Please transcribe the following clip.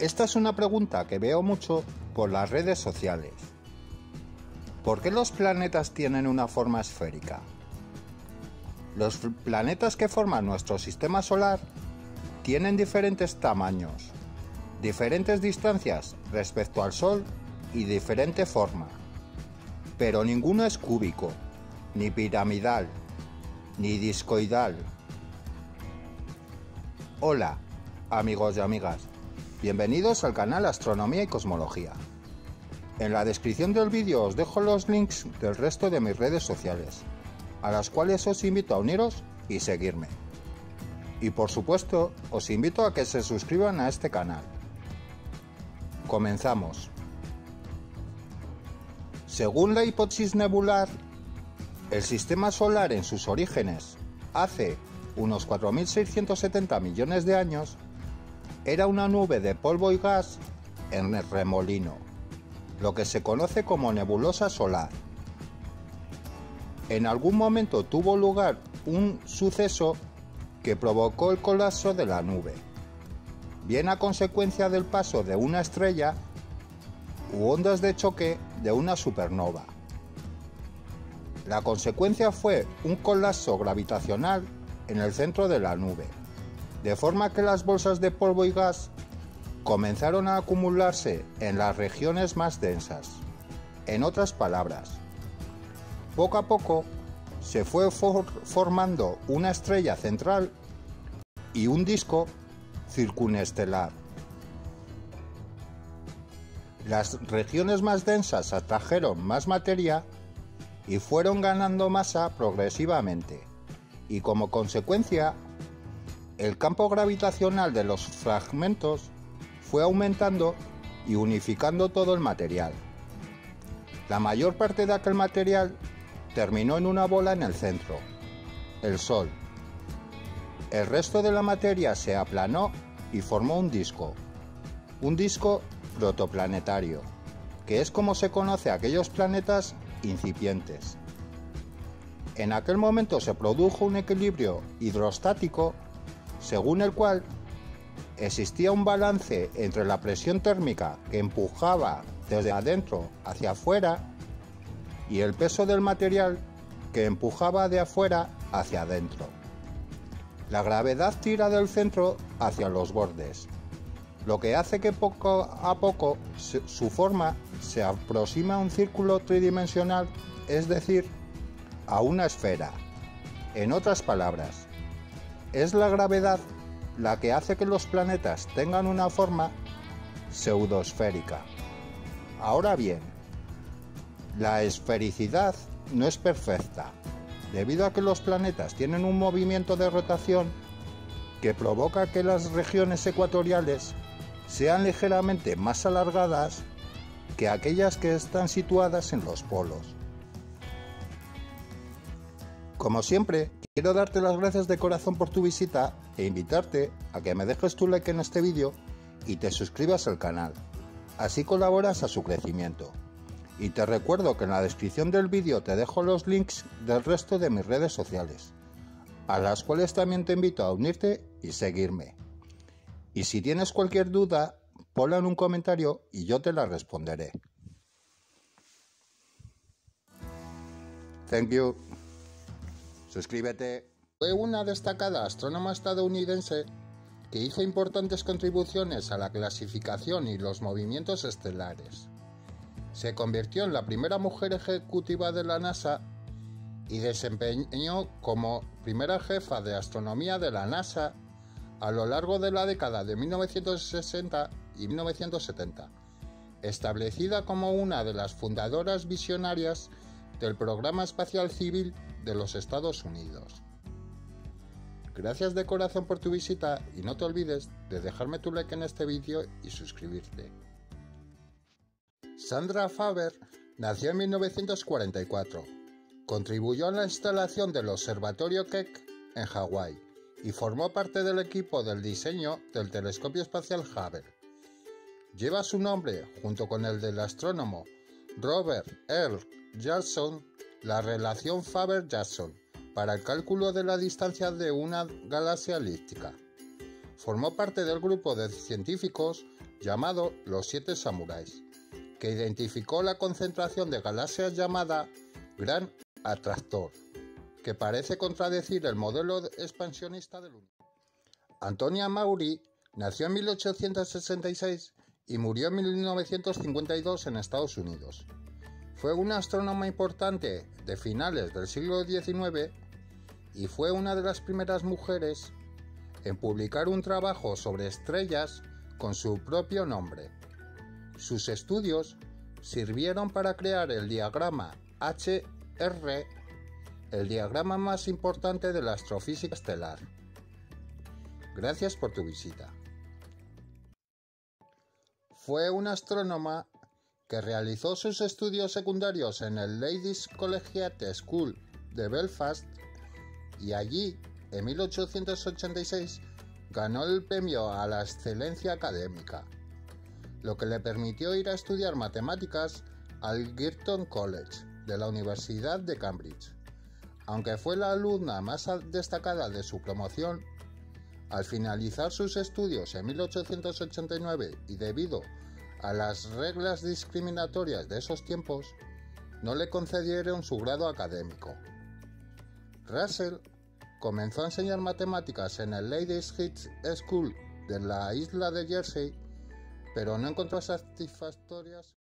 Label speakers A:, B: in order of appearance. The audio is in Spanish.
A: Esta es una pregunta que veo mucho por las redes sociales. ¿Por qué los planetas tienen una forma esférica? Los planetas que forman nuestro sistema solar tienen diferentes tamaños, diferentes distancias respecto al Sol y diferente forma. Pero ninguno es cúbico, ni piramidal, ni discoidal. Hola, amigos y amigas. Bienvenidos al canal Astronomía y Cosmología. En la descripción del vídeo os dejo los links del resto de mis redes sociales, a las cuales os invito a uniros y seguirme. Y por supuesto, os invito a que se suscriban a este canal. Comenzamos. Según la hipótesis nebular, el sistema solar en sus orígenes, hace unos 4.670 millones de años, era una nube de polvo y gas en el remolino, lo que se conoce como nebulosa solar. En algún momento tuvo lugar un suceso que provocó el colapso de la nube, bien a consecuencia del paso de una estrella u ondas de choque de una supernova. La consecuencia fue un colapso gravitacional en el centro de la nube, de forma que las bolsas de polvo y gas comenzaron a acumularse en las regiones más densas. En otras palabras, poco a poco se fue formando una estrella central y un disco circunestelar. Las regiones más densas atrajeron más materia y fueron ganando masa progresivamente, y como consecuencia, el campo gravitacional de los fragmentos fue aumentando y unificando todo el material. La mayor parte de aquel material terminó en una bola en el centro, el Sol. El resto de la materia se aplanó y formó un disco, un disco protoplanetario, que es como se conoce a aquellos planetas incipientes. En aquel momento se produjo un equilibrio hidrostático según el cual existía un balance entre la presión térmica que empujaba desde adentro hacia afuera y el peso del material que empujaba de afuera hacia adentro. La gravedad tira del centro hacia los bordes, lo que hace que poco a poco su forma se aproxima a un círculo tridimensional, es decir, a una esfera. En otras palabras, es la gravedad la que hace que los planetas tengan una forma pseudoesférica. Ahora bien, la esfericidad no es perfecta, debido a que los planetas tienen un movimiento de rotación que provoca que las regiones ecuatoriales sean ligeramente más alargadas que aquellas que están situadas en los polos. Como siempre, quiero darte las gracias de corazón por tu visita e invitarte a que me dejes tu like en este vídeo y te suscribas al canal. Así colaboras a su crecimiento. Y te recuerdo que en la descripción del vídeo te dejo los links del resto de mis redes sociales, a las cuales también te invito a unirte y seguirme. Y si tienes cualquier duda, ponla en un comentario y yo te la responderé. Thank you. Suscríbete. Fue una destacada astrónoma estadounidense que hizo importantes contribuciones a la clasificación y los movimientos estelares. Se convirtió en la primera mujer ejecutiva de la NASA y desempeñó como primera jefa de astronomía de la NASA a lo largo de la década de 1960 y 1970, establecida como una de las fundadoras visionarias del Programa Espacial Civil de los Estados Unidos. Gracias de corazón por tu visita y no te olvides de dejarme tu like en este vídeo y suscribirte. Sandra Faber nació en 1944. Contribuyó a la instalación del Observatorio Keck en Hawái y formó parte del equipo del diseño del telescopio espacial Hubble. Lleva su nombre, junto con el del astrónomo Robert Earl La relación Faber-Jackson para el cálculo de la distancia de una galaxia elíptica. formó parte del grupo de científicos llamado los Siete Samuráis, que identificó la concentración de galaxias llamada Gran Atractor, que parece contradecir el modelo expansionista del universo. Antonia Mauri nació en 1866 y murió en 1952 en Estados Unidos. Fue una astrónoma importante de finales del siglo XIX y fue una de las primeras mujeres en publicar un trabajo sobre estrellas con su propio nombre. Sus estudios sirvieron para crear el diagrama HR, el diagrama más importante de la astrofísica estelar. Gracias por tu visita. Fue una astrónoma realizó sus estudios secundarios en el Ladies Collegiate School de Belfast y allí, en 1886, ganó el premio a la excelencia académica, lo que le permitió ir a estudiar matemáticas al Girton College de la Universidad de Cambridge. Aunque fue la alumna más destacada de su promoción, al finalizar sus estudios en 1889 y debido a las reglas discriminatorias de esos tiempos, no le concedieron su grado académico. Russell comenzó a enseñar matemáticas en el Ladies Hits School de la isla de Jersey, pero no encontró satisfactorias